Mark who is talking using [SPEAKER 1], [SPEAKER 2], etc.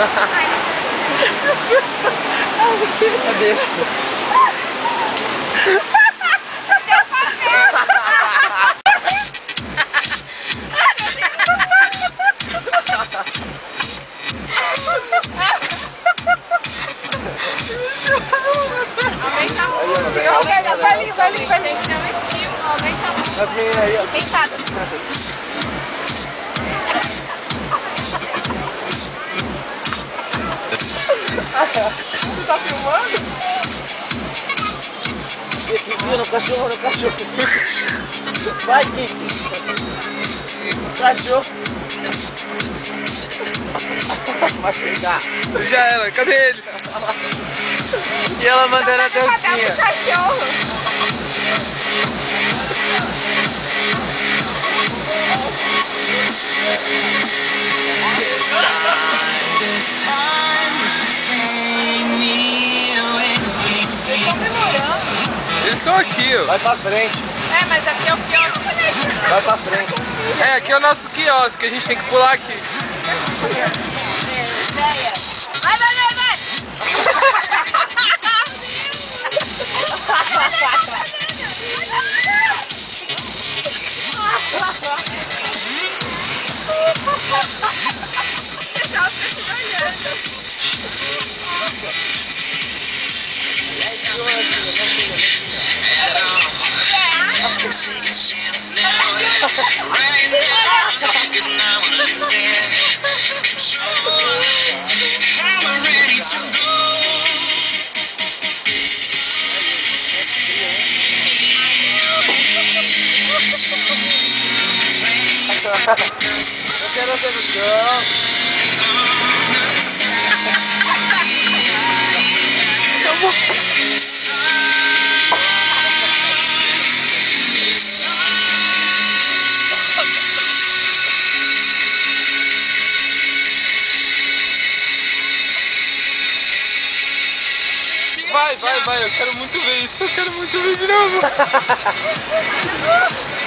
[SPEAKER 1] É besta.
[SPEAKER 2] Aumenta a música.
[SPEAKER 3] Aumenta, vai ali, vai ali, vai ali.
[SPEAKER 2] Tem que ter um estímulo, aumenta a música.
[SPEAKER 1] As meninas aí, ó.
[SPEAKER 3] Deitada.
[SPEAKER 1] Você tá filmando? Aqui, aqui, no cachorro, no cachorro. Vai, Kiki. Cachorro. Vai pegar.
[SPEAKER 4] Já era, cadê ele?
[SPEAKER 1] E ela mandando a
[SPEAKER 3] Cadê o
[SPEAKER 1] dancinha.
[SPEAKER 3] cachorro? Estão
[SPEAKER 4] aqui, ó.
[SPEAKER 1] Vai pra frente.
[SPEAKER 3] É, mas aqui é o pior.
[SPEAKER 1] Vai pra frente.
[SPEAKER 4] É, aqui é o nosso quiosque, a gente tem que pular aqui.
[SPEAKER 3] Vai, vai, vai, vai.
[SPEAKER 5] Take
[SPEAKER 1] Eu quero ver no chão.
[SPEAKER 4] Vai, vai, vai, eu quero muito ver isso, eu quero muito ver de novo.